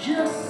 just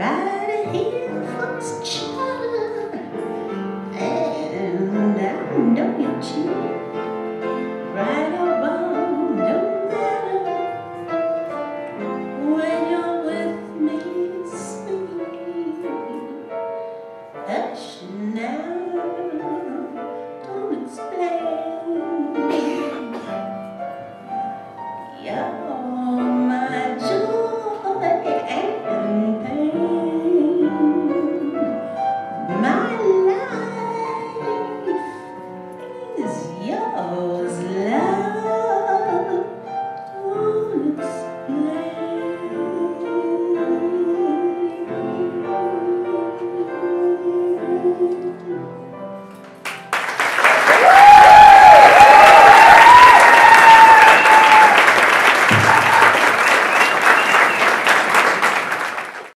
right here for and I know you cheat right or wrong, matter when you're with me, now, don't explain. yeah.